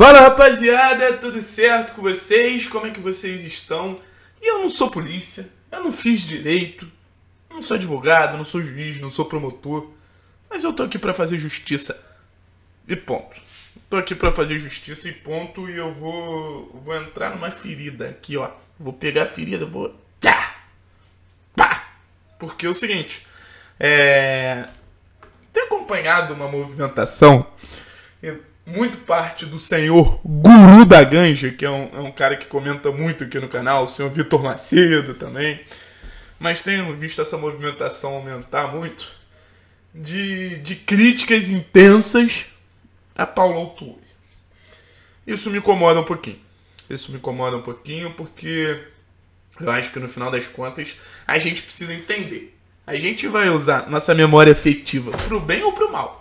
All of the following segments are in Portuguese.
Fala rapaziada, tudo certo com vocês? Como é que vocês estão? E eu não sou polícia, eu não fiz direito, não sou advogado, não sou juiz, não sou promotor, mas eu tô aqui para fazer justiça. E ponto. Tô aqui para fazer justiça e ponto e eu vou vou entrar numa ferida aqui, ó. Vou pegar a ferida, vou tchá! Pá! Porque é o seguinte, é ter acompanhado uma movimentação muito parte do senhor Guru da Ganja, que é um, é um cara que comenta muito aqui no canal, o senhor Vitor Macedo também. Mas tenho visto essa movimentação aumentar muito de, de críticas intensas a Paulo Autuori. Isso me incomoda um pouquinho. Isso me incomoda um pouquinho porque eu acho que no final das contas a gente precisa entender. A gente vai usar nossa memória afetiva pro bem ou pro mal.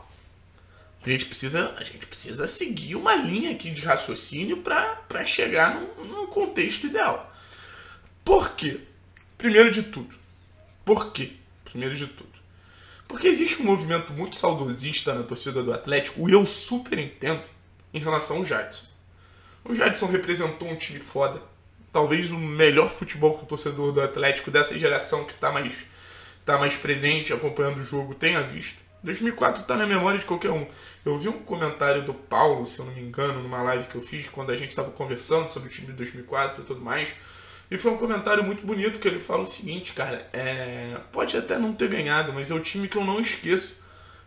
A gente precisa, a gente precisa seguir uma linha aqui de raciocínio para chegar num, num contexto ideal. Por quê? Primeiro de tudo. Por quê? Primeiro de tudo. Porque existe um movimento muito saudosista na torcida do Atlético, e eu super entendo, em relação ao Jadson. O Jadson representou um time foda. Talvez o melhor futebol que o torcedor do Atlético dessa geração que está mais, tá mais presente, acompanhando o jogo, tenha visto. 2004 está na memória de qualquer um. Eu vi um comentário do Paulo, se eu não me engano, numa live que eu fiz quando a gente estava conversando sobre o time de 2004 e tudo mais. E foi um comentário muito bonito que ele fala o seguinte, cara, é... pode até não ter ganhado, mas é o time que eu não esqueço.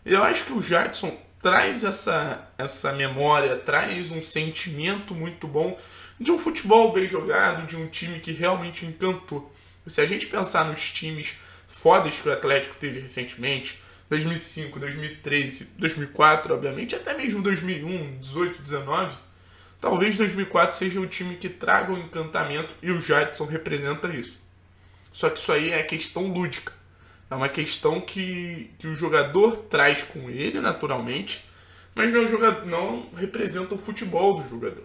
E eu acho que o Jadson traz essa, essa memória, traz um sentimento muito bom de um futebol bem jogado, de um time que realmente encantou. Se a gente pensar nos times fodas que o Atlético teve recentemente, 2005, 2013, 2004, obviamente, até mesmo 2001, 18, 19, talvez 2004 seja o time que traga o encantamento e o Jadson representa isso. Só que isso aí é questão lúdica. É uma questão que, que o jogador traz com ele, naturalmente, mas não, jogador, não representa o futebol do jogador,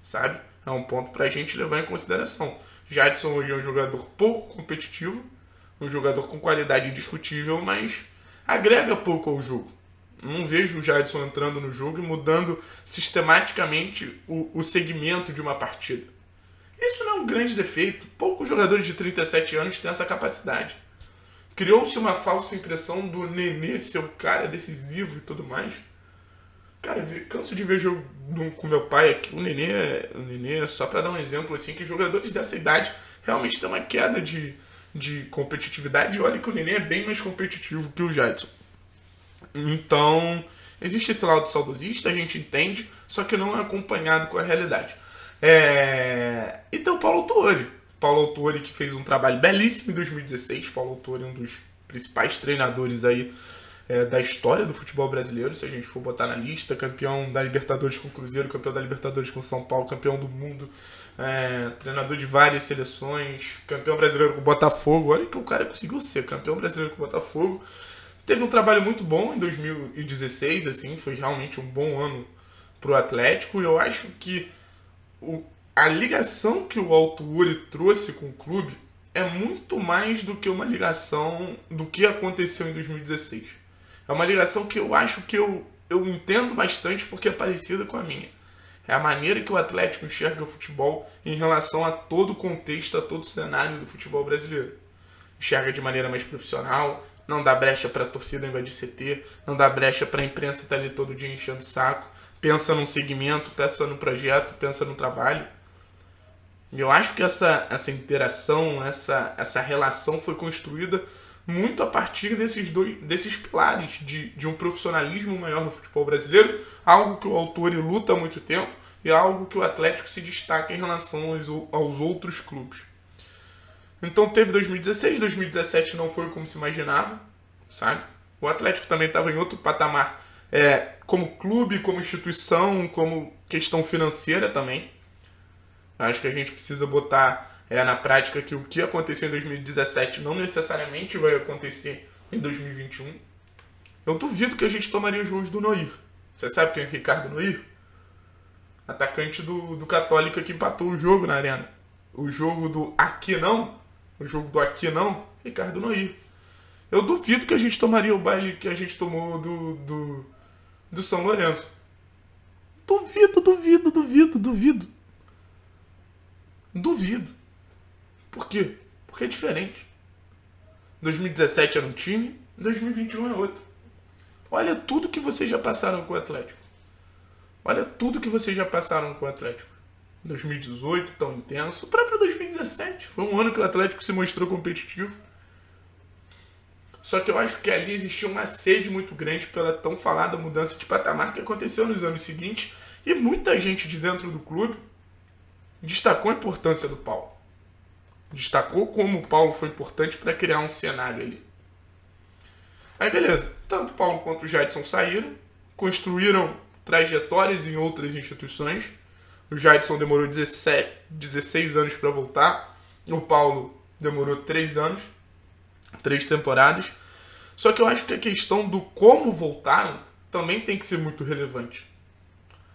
sabe? É um ponto para a gente levar em consideração. Jadson hoje é um jogador pouco competitivo, um jogador com qualidade indiscutível, mas agrega pouco ao jogo. Não vejo o Jadson entrando no jogo e mudando sistematicamente o, o segmento de uma partida. Isso não é um grande defeito. Poucos jogadores de 37 anos têm essa capacidade. Criou-se uma falsa impressão do Nenê ser o cara decisivo e tudo mais. Cara, canso de ver jogo com meu pai aqui. O Nenê, o Nenê só para dar um exemplo assim, que jogadores dessa idade realmente têm uma queda de, de competitividade. Olha que o Nenê é bem mais competitivo que o Jadson. Então, existe esse lado saudosista, a gente entende, só que não é acompanhado com a realidade. É... Então, Paulo Autori. Paulo Autori que fez um trabalho belíssimo em 2016. Paulo Autori um dos principais treinadores aí é, da história do futebol brasileiro, se a gente for botar na lista, campeão da Libertadores com o Cruzeiro, campeão da Libertadores com o São Paulo, campeão do mundo, é, treinador de várias seleções, campeão brasileiro com o Botafogo. Olha que o cara conseguiu ser campeão brasileiro com o Botafogo. Teve um trabalho muito bom em 2016, assim, foi realmente um bom ano para o Atlético. E eu acho que o, a ligação que o Alto Uri trouxe com o clube é muito mais do que uma ligação do que aconteceu em 2016. É uma ligação que eu acho que eu, eu entendo bastante porque é parecida com a minha. É a maneira que o Atlético enxerga o futebol em relação a todo o contexto, a todo o cenário do futebol brasileiro. Enxerga de maneira mais profissional, não dá brecha para a torcida invadir CT, não dá brecha para a imprensa estar tá ali todo dia enchendo o saco. Pensa num segmento, pensa no projeto, pensa no trabalho. E eu acho que essa, essa interação, essa, essa relação foi construída muito a partir desses dois desses pilares de, de um profissionalismo maior no futebol brasileiro, algo que o autor luta há muito tempo e algo que o Atlético se destaca em relação aos, aos outros clubes. Então teve 2016, 2017 não foi como se imaginava, sabe? O Atlético também estava em outro patamar, é, como clube, como instituição, como questão financeira também. Acho que a gente precisa botar é, na prática que o que aconteceu em 2017 não necessariamente vai acontecer em 2021. Eu duvido que a gente tomaria os gols do Noir. Você sabe quem é Ricardo Noir? Atacante do, do Católica que empatou o jogo na arena. O jogo do Aqui Não, o jogo do Aqui Não, Ricardo Noir. Eu duvido que a gente tomaria o baile que a gente tomou do, do, do São Lourenço. Duvido, duvido, duvido, duvido. Duvido. Por quê? Porque é diferente. 2017 era um time, 2021 é outro. Olha tudo que vocês já passaram com o Atlético. Olha tudo que vocês já passaram com o Atlético. 2018 tão intenso. O próprio 2017 foi um ano que o Atlético se mostrou competitivo. Só que eu acho que ali existia uma sede muito grande pela tão falada mudança de patamar que aconteceu nos anos seguintes e muita gente de dentro do clube destacou a importância do Paulo. Destacou como o Paulo foi importante para criar um cenário ali. Aí beleza, tanto o Paulo quanto o Jadson saíram, construíram trajetórias em outras instituições. O Jadson demorou 17, 16 anos para voltar, o Paulo demorou 3 anos, 3 temporadas. Só que eu acho que a questão do como voltaram também tem que ser muito relevante.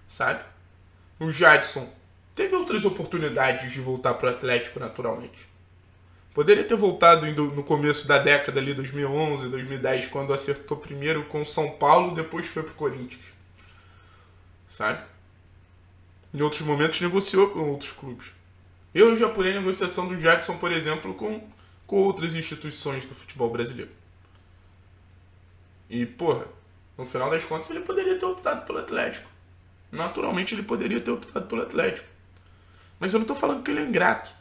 Sabe? O Jadson teve outras oportunidades de voltar para o Atlético naturalmente. Poderia ter voltado no começo da década ali, 2011, 2010, quando acertou primeiro com o São Paulo, depois foi para o Corinthians. Sabe? Em outros momentos negociou com outros clubes. Eu já apurei negociação do Jadson, por exemplo, com, com outras instituições do futebol brasileiro. E, porra, no final das contas ele poderia ter optado pelo Atlético. Naturalmente ele poderia ter optado pelo Atlético. Mas eu não estou falando que ele é ingrato.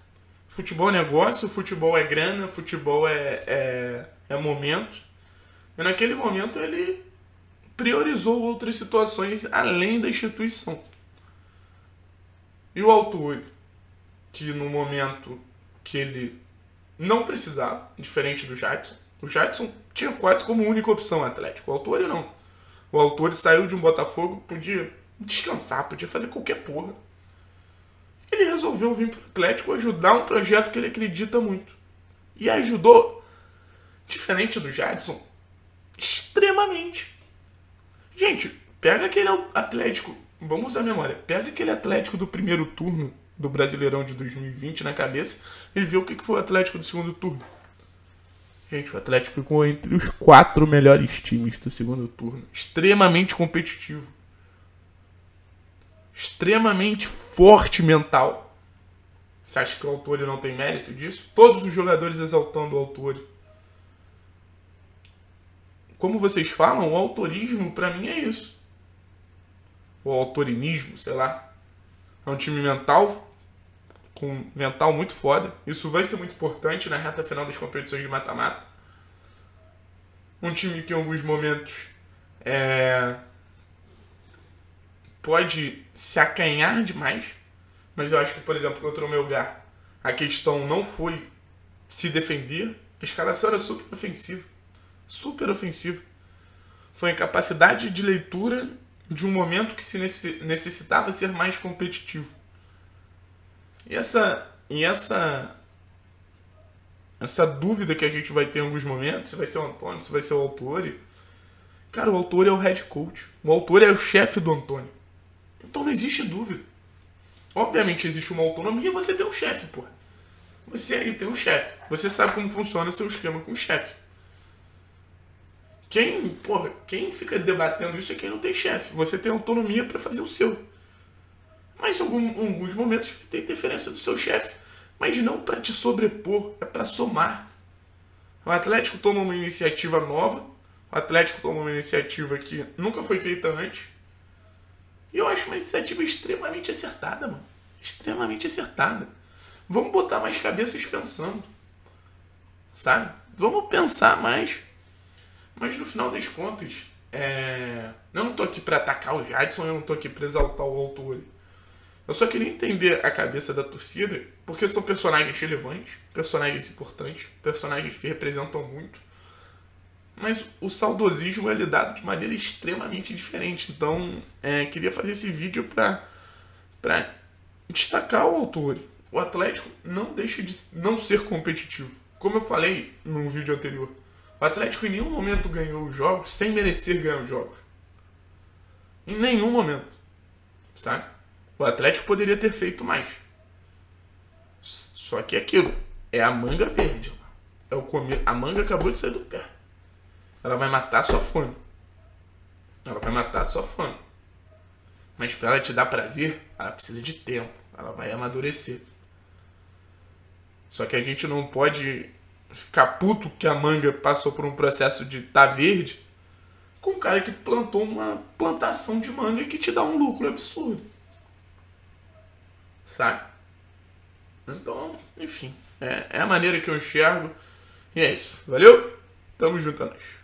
Futebol é negócio, futebol é grana, futebol é, é, é momento. E naquele momento ele priorizou outras situações além da instituição. E o autor, que no momento que ele não precisava, diferente do Jadson, o Jadson tinha quase como única opção o Atlético. O Autori não. O Autori saiu de um Botafogo, podia descansar, podia fazer qualquer porra. Ele resolveu vir para o Atlético ajudar um projeto que ele acredita muito. E ajudou, diferente do Jadson, extremamente. Gente, pega aquele Atlético, vamos a memória, pega aquele Atlético do primeiro turno do Brasileirão de 2020 na cabeça e vê o que foi o Atlético do segundo turno. Gente, o Atlético ficou entre os quatro melhores times do segundo turno. Extremamente competitivo. Extremamente forte mental. Você acha que o autor não tem mérito disso? Todos os jogadores exaltando o autor. Como vocês falam, o autorismo para mim é isso. O autorinismo, sei lá. É um time mental com mental muito foda. Isso vai ser muito importante na reta final das competições de mata-mata. Um time que em alguns momentos é, pode se acanhar demais, mas eu acho que, por exemplo, contra o meu lugar, a questão não foi se defender, a escalação era super ofensiva. Super ofensiva. Foi a capacidade de leitura de um momento que se necessitava ser mais competitivo. E essa, e essa, essa dúvida que a gente vai ter em alguns momentos, se vai ser o Antônio, se vai ser o Autori. Cara, o autor é o head coach. O autor é o chefe do Antônio. Então não existe dúvida. Obviamente existe uma autonomia, você tem um chefe, pô. Você aí tem um chefe. Você sabe como funciona seu esquema com o chefe. Quem, porra, quem fica debatendo isso é quem não tem chefe. Você tem autonomia para fazer o seu. Mas em alguns momentos tem interferência do seu chefe. Mas não para te sobrepor, é para somar. O Atlético toma uma iniciativa nova. O Atlético toma uma iniciativa que nunca foi feita antes. E eu acho uma iniciativa extremamente acertada, mano. Extremamente acertada. Vamos botar mais cabeças pensando. Sabe? Vamos pensar mais. Mas no final das contas, é... eu não tô aqui para atacar o Jadson, eu não tô aqui para exaltar o autor. Eu só queria entender a cabeça da torcida, porque são personagens relevantes, personagens importantes, personagens que representam muito. Mas o saudosismo é lidado de maneira extremamente diferente. Então, é, queria fazer esse vídeo para destacar o autor. O Atlético não deixa de não ser competitivo. Como eu falei no vídeo anterior, o Atlético em nenhum momento ganhou os jogos sem merecer ganhar os jogos. Em nenhum momento. Sabe? O Atlético poderia ter feito mais. Só que é aquilo. É a manga verde. É o come... A manga acabou de sair do pé. Ela vai matar sua fome. Ela vai matar sua fome. Mas para ela te dar prazer, ela precisa de tempo. Ela vai amadurecer. Só que a gente não pode ficar puto que a manga passou por um processo de tá verde com um cara que plantou uma plantação de manga que te dá um lucro absurdo. Sabe? Então, enfim, é, é a maneira que eu enxergo. E é isso. Valeu? Tamo junto a nós.